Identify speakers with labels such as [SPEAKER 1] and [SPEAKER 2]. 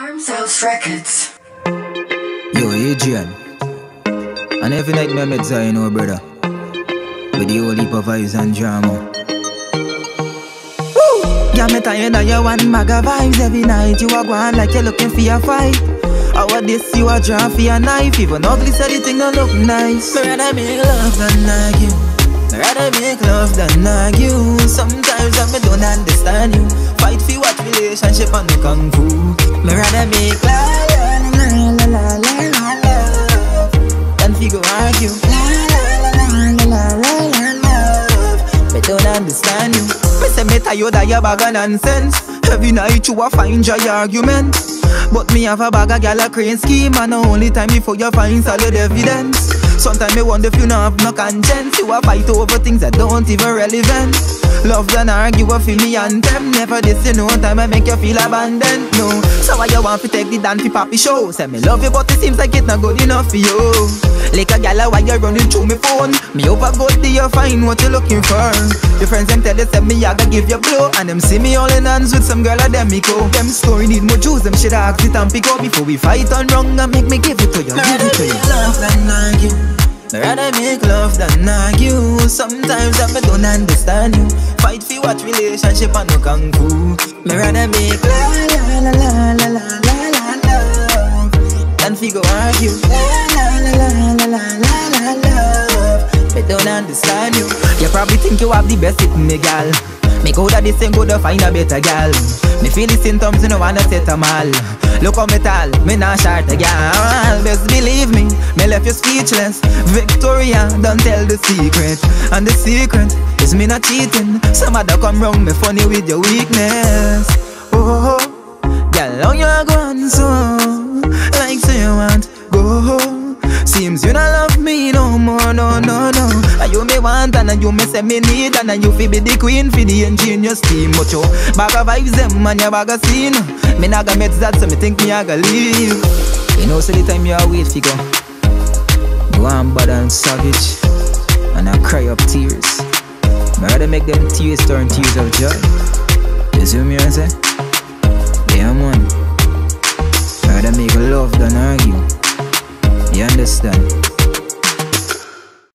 [SPEAKER 1] Arms House Records.
[SPEAKER 2] Yo, Adrian. And every night me met Zion, oh brother. With the whole heap of vibes and drama. Woo! Yeah, me tired of your one of vibes every night. You are going like you're looking for your fight. How this you are draw for your knife? Even ugly said the thing don't look nice. Me rather make love than argue. Me rather make love than argue. Sometimes I me don't understand you. Fight for what relationship and the kung fu. Me rather make love Than fi go argue don't understand you Me say me you of your bag of nonsense Every night you a find your argument But me have a bag of gyal a crane scheme And the only time before you find solid evidence. Sometimes me wonder if you not have no conscience. You a fight over things that don't even relevant. Love than argue for me and them. Never this you know time I make you feel abandoned No, so why you want to take the dance for papi show? Say me love you but it seems like it's not good enough for you. Like a gal why you running through me phone? Me hope over good do you find what you looking for. Your friends them tell you say me I gotta give you blow And them see me all in hands with some girl of them me go. Them story need more juice them shit ask it and pick up. Before we fight on wrong and make me give it to you Give it to you. Love than me rather make love than argue Sometimes I don't understand you Fight for what relationship I no kung fu Me rather make la la la la la la la la love Than fi go argue La la la la la la la la love Me don't understand you. You probably think you have the best it me gal. Me go that this ain't go to find a better gal. Me feel the symptoms, you know wanna set them all Look how me tall, me not short a Best believe me, me left you speechless. Victoria, don't tell the secret. And the secret is me not cheating. Some other come wrong, me funny with your weakness want and you me say me need And you fi be the queen fi the ingenious team. But you bag of vibes them and you bag of scene. Me not gonna met that so me think me I gonna leave. You know so the time you a wait fi go You want bad and savage And I cry up tears. Me rather make them tears turn tears of joy. You see me I say? Yeah man. Rather make love than argue. You understand?